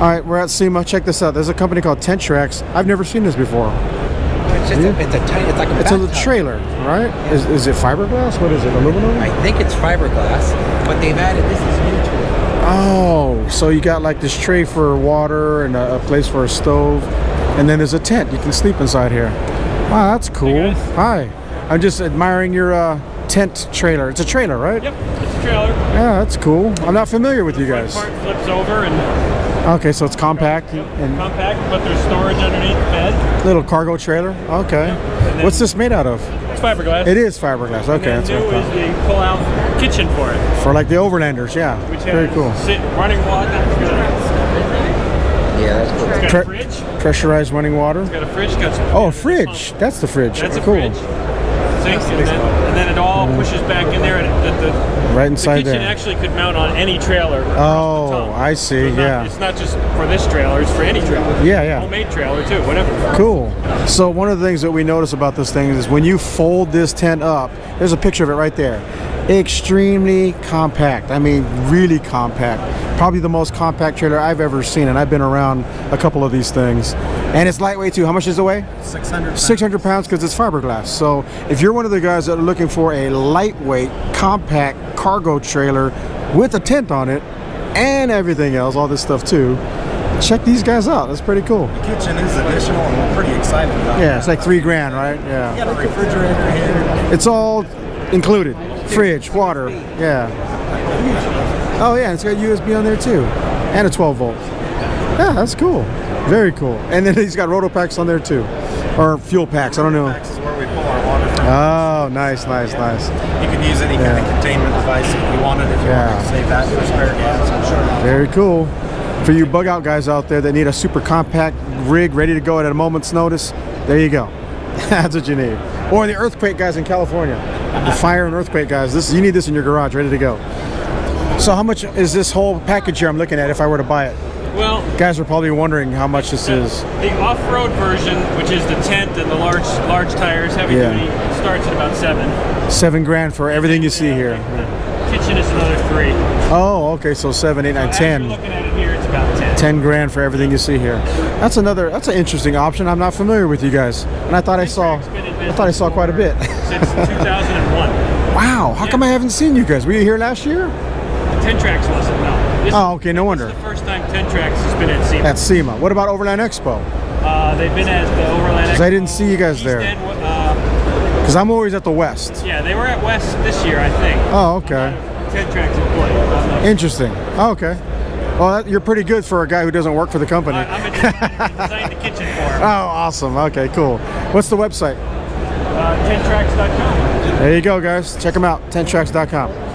All right, we're at SEMA. Check this out. There's a company called Tentrax. I've never seen this before. It's just a, it's a tiny, it's like a It's a trailer, right? Is, is it fiberglass? What is it? Aluminum? I think it's fiberglass, but they've added this is new to it. Oh, so you got like this tray for water and a, a place for a stove, and then there's a tent. You can sleep inside here. Wow, that's cool. guys. Hi. I'm just admiring your uh, tent trailer. It's a trailer, right? Yep, it's a trailer. Yeah, that's cool. I'm not familiar with you guys. part flips over and Okay, so it's compact and compact, but there's storage underneath the bed. little cargo trailer. Okay. then- What's this made out of? It's fiberglass. It is fiberglass. Okay, and that's then what new is the pull-out kitchen for it, For like the overlanders, yeah. which Very cool. sit, running water. Yeah, that's cool. got Pre- a fridge. Pressurized running water. It's got a fridge. Got some, Oh, a fridge. That's the fridge. That's a cool. fridge. Sink, and then, it all pushes back in there, and it, the, the, Right the inside kitchen there. actually could mount on any trailer. Oh, the. I So see. it's not, Yeah. It's not just for this trailer; it's for any trailer. Yeah, yeah. Homemade trailer too, whatever. Cool. So one of the things that we notice about this thing is when you fold this tent up, there's a picture of it right there. Extremely compact. I mean, really compact. Probably the most compact trailer I've ever seen, and I've been around a couple of these things. And it's lightweight too. How much does it weigh? 600 600 pounds because it's fiberglass. So if you're one of the guys that are looking for a lightweight, compact cargo trailer with a tent on it and everything else, all this stuff too, check these guys out. That's pretty cool. The kitchen is additional and we're pretty excited about Yeah, it's like three grand, right? Yeah. got a refrigerator here. It's all included. Fridge, water. Yeah. Oh yeah, it's got USB on there too. And a 12 volt. Yeah, that's cool. Very cool. And then he's got Rotopax on there too. Or fuel packs, I don't know. This is where we pull our water from. Oh, nice, nice, nice. You can use any kind of containment device if you wanted, if you Yeah. wanted to save that for spare gas. I'm sure. Very cool. For you bug out guys out there that need a super compact rig ready to go at a moment's notice, there you go. That's what you need. Or the earthquake guys in California. The fire and earthquake guys. This you need this in your garage ready to go. So how much is this whole package here I'm looking at if I were to buy it? Well, Guys are probably wondering how much this is. the off-road version, which is the tent and the large large tires, heavy Yeah. duty, starts at about seven. Seven grand for everything you see here. The kitchen is another three. Oh, okay, so seven, eight, nine, you're ten. looking at it here, it's about ten. 10 grand for everything you see here. That's another that's an interesting option. I'm not familiar with you guys. And I thought I saw Tentrax been in I thought I saw quite a bit. Since 2001. Wow, how come I haven't seen you guys? Were you here last year? Tentrax wasn't, no. This Oh, okay, no wonder. is the first time Tentrax has been at SEMA. At SEMA. What about Overland Expo? Uh, they've been at the Overland 'Cause I didn't see you guys East there. Uh, Because I'm always at the West. yeah, they were at West this year, I think. Oh, okay. Tentrax employee. I'm not- Interesting. Oh, okay. Well, that, you're pretty good for a guy who doesn't work for the company. I- I'm a designed the kitchen for him. Oh, awesome. Okay, cool. What's the website? Uh, Tentrax.com. There you go, guys. Check them out. Tentrax.com.